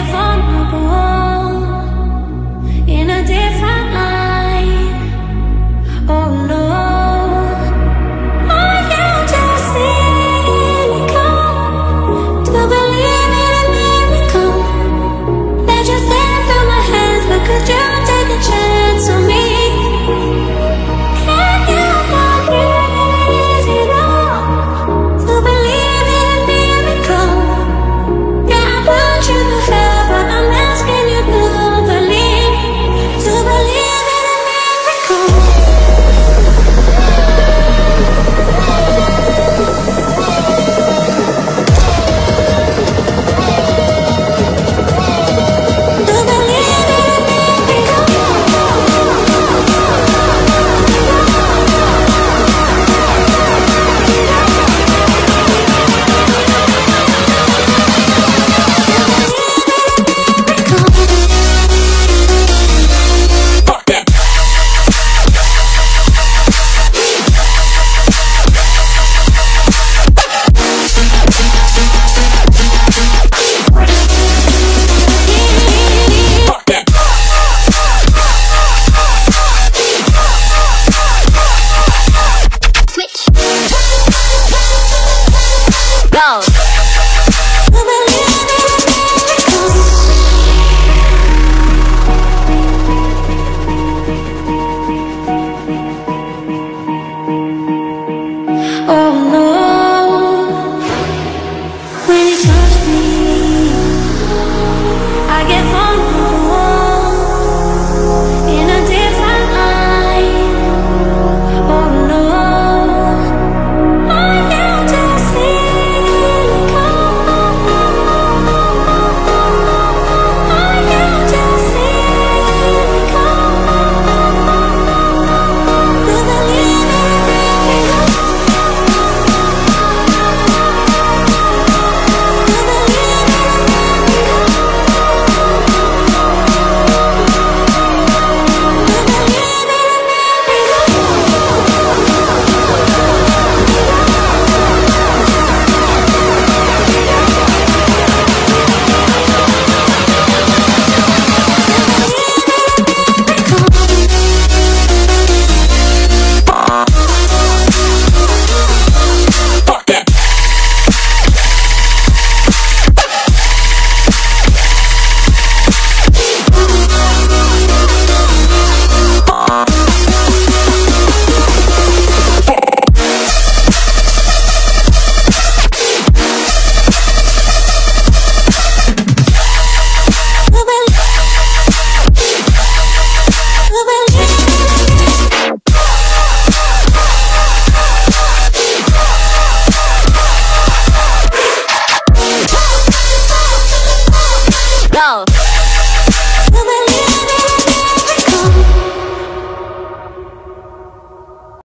live on.